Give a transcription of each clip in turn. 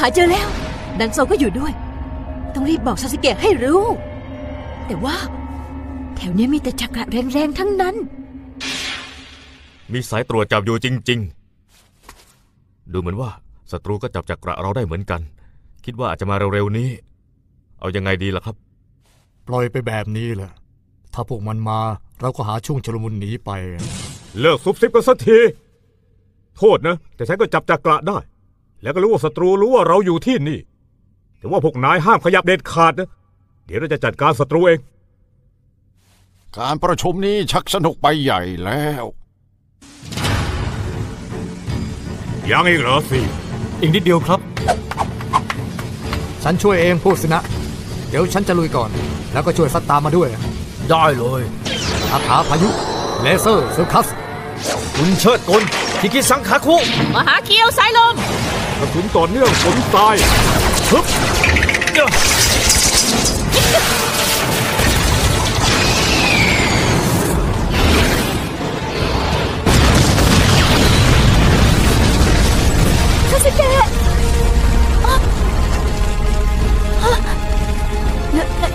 หาเจอแล้ว ดันโซก็อยู่ด้วย ต้องรีบบอกซาสึเกะให้รู้ แต่ว่า แถวเนี้ยมีแต่จักระแรงๆทั้งนั้น มีสายตรวจจับอยู่จริง ๆ ดูเหมือนว่าศัตรูก็จับจักระเราได้เหมือนกัน คิดว่าอาจจะมาเร็วๆนี้ เอายังไงดีล่ะครับ ปล่อยไปแบบนี้แหละถ้าพวกมันมาเราก็หาช่วงชลมุนหนีไป เลิกซุบซิบกันสักที โทษนะ แต่ฉันก็จับจักระได้ แล้วก็รู้ว่าศัตรูรู้ว่าเราอยู่ที่นี่ แต่ว่าพวกนายห้ามขยับเด็ดขาดนะ เดี๋ยวเราจะจัดการศัตรูเอง การประชุมนี้ชักสนุกไปใหญ่แล้ว ยังอีกเหรอสิอีกนิดเดียวครับ ฉันช่วยเองพูดสินะ เดี๋ยวฉันจะลุยก่อน แล้วก็ช่วยซัดตามมาด้วย ได้เลยคาถาพายุ เลเซอร์เซอร์คัสคุณเชิดกลคิกิสังขาคุมหาเคียวสายลม กระสุนต่อเนื่องฝนทรายฮึบซาสึเกะอ๊ะอะ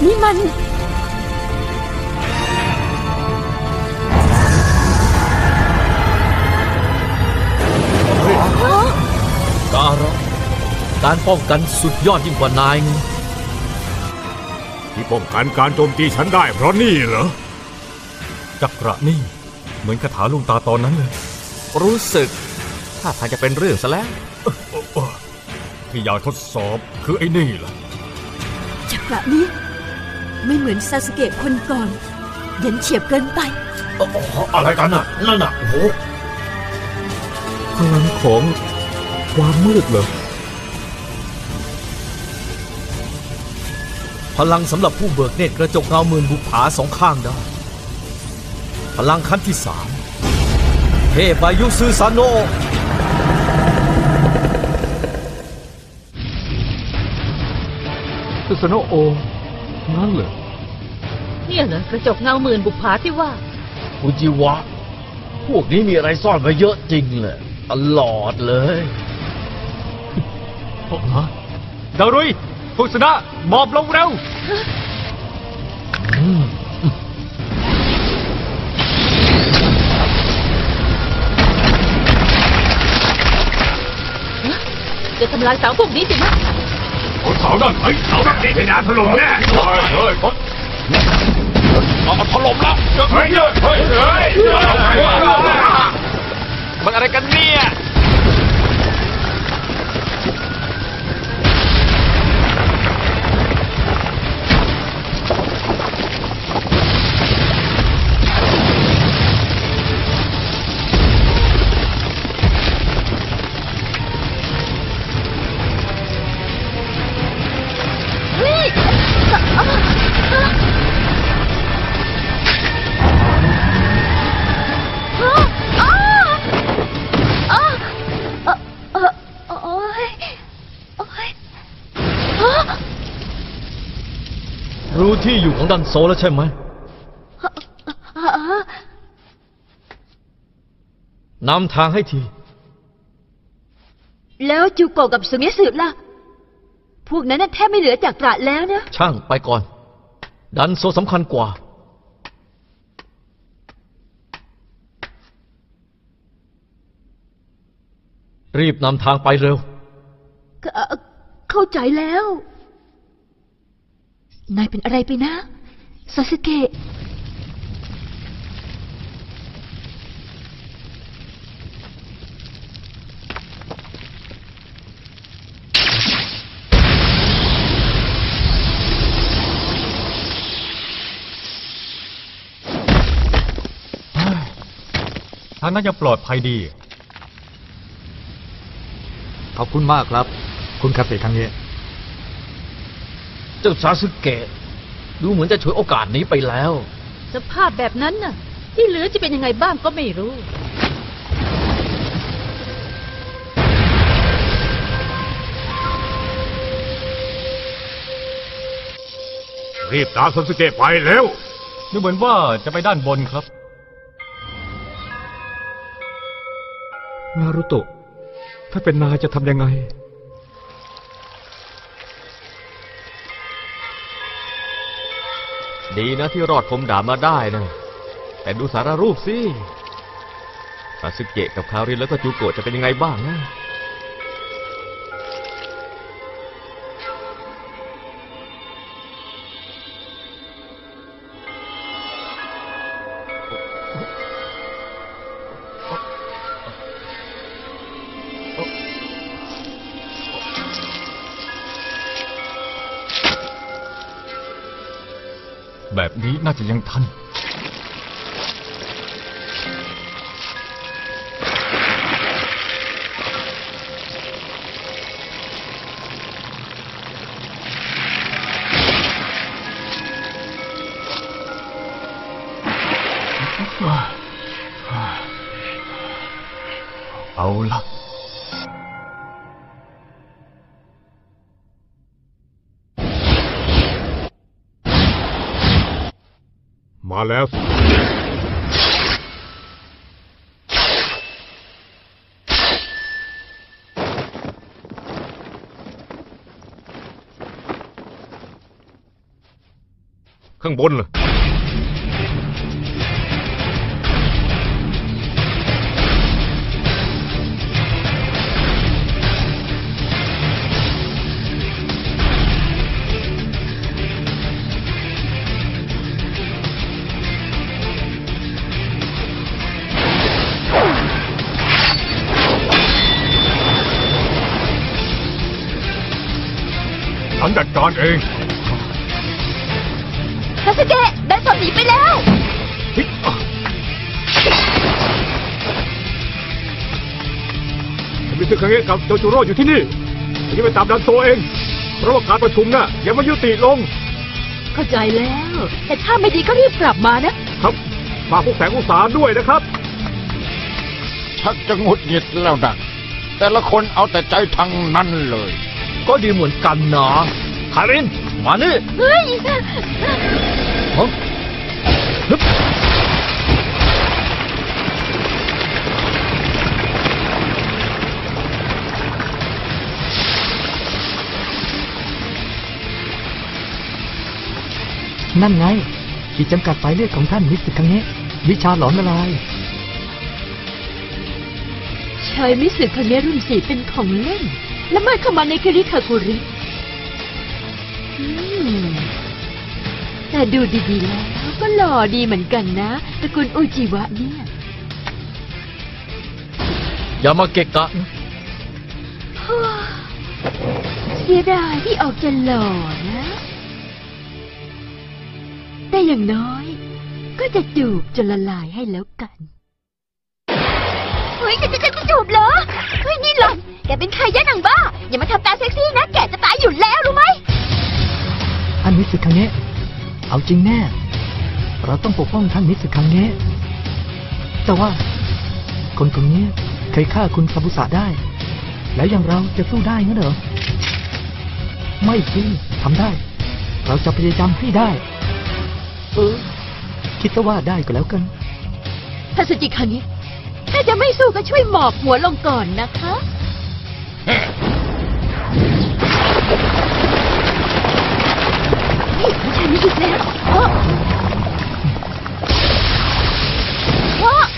นี่มัน การป้องกันสุดยอดยิ่งกว่านายไงที่ป้องกันการโจมตีฉันได้เพราะนี่เหรอจักระนี่ เหมือนคาถาลุงตาตอนนั้นเลย รู้สึกถ้าทางจะเป็นเรื่องซะแล้ว ที่อยากทดสอบคือไอ้นี่ล่ะจักระนี้ไม่เหมือนซาสึเกะคนก่อนเย็นเฉียบเกินไป อะไรกันน่ะ นั่นน่ะ โอ้โหพลังของความมืดเหรอ พลังสำหรับผู้เบิกเนตรกระจกเงาหมื่นบุปผาสองข้างได้ พลังขั้นที่สามเทพายุซือซาโนคือสโนโอนั่นเหรอเนี่ยเหรอกระจกเงาหมื่นบุปผาที่ว่าฟูจิวะ พวกนี้มีอะไรซ่อนไว้เยอะจริงเลยตลอดเลยดารุย ฟุสนะหมอบลงเร็วจะทำลายเสาพวกนี้สินะ เสาด้านไหนเสาด้านนี้เป็นงานถล่มแน่ รู้ที่อยู่ของดันโซแล้วใช่ไหม นำทางให้ที แล้วจูโกะกับสุเงะสืบล่ะ พวกนั้นน่ะแทบไม่เหลือจากตระแล้วนะ ช่างไปก่อน ดันโซสำคัญกว่า รีบนำทางไปเร็วก็เอ่อเข้าใจแล้ว นายเป็นอะไรไปนะซาสึเกะทางนั้นยังปลอดภัยดี ขอบคุณมากครับ คุณคาเฟ่ครั้งนี้ เจ้าซาสึเกะดูเหมือนจะฉวยโอกาสนี้ไปแล้ว สภาพแบบนั้นน่ะ ที่เหลือจะเป็นยังไงบ้างก็ไม่รู้ รีบตามซาสึเกะไปเร็ว ดูเหมือนว่าจะไปด้านบนครับ นารุโตะ ถ้าเป็นนายจะทำยังไง ดีนะที่รอดคมดาบมาได้นะ แต่ดูสารรูปสิ ซาสึเกะกับคารินแล้วก็จูโกะจะเป็นยังไงบ้างนะ แบบนี้น่าจะยังทัน เอาละ มาแล้ว ข้างบนเห จัดการเองซาสึเกะแดนโซหนีไปแล้ว มิซึคังเงะกับโจจูโร่อยู่ที่นี่ฉันจะไปตามดันโซเอง เพราะว่าการประชุมน่ะยังไม่ยุติลง เข้าใจแล้ว แต่ถ้าไม่ดีก็รีบกลับมานะ ครับฝากพวกแสงอุตสาหด้วยนะครับ ชักจะหงุดหงิดแล้วนะแต่ละคนเอาแต่ใจทางนั้นเลย ก็ดีเหมือนกันนะ คาริน มานี่เฮ้ยฮะฮึบนั่นไงขีดจำกัดสายเลือดของท่านมิสสึคังเงะวิชาหลอนละลายใช้มิสึคังเงะรุ่นสี่เป็นของเล่น และเมื่อเข้ามาในคิริคาคุริ อืมแต่ดูดีๆแล้วก็หล่อดีเหมือนกันนะตระกูลอุจิวะเนี่ย อย่ามาเกะกะนะฮ่าเสียดายที่ออกจะหล่อนะ แต่อย่างน้อย ก็จะจูบจนละลายให้แล้วกันเฮ้ยจะจะจะจูบเหรอเฮ้ยนี่หล่อนแกเป็นใครยะหนังบ้า อย่ามาทำตาเซ็กซี่นะ แกจะตายอยู่แล้วรู้ไหม ท่านมิสสึคังเงะเอาจริงแน่ เราต้องปกป้องท่านมิสสึคังเงะแต่ว่า คนคนนี้เคยฆ่าคุณคาบุสะได้ แล้วอย่างเราจะสู้ได้งั้นเหรอ ไม่สิทำได้ เราจะพยายามให้ได้ เออ คิดซะว่าได้ก็แล้วกันถ้าสจิคันนี้ถ้าจะไม่สู้ก็ช่วยหมอบหัวลงก่อนนะคะ 我才能是贼人！啊！啊！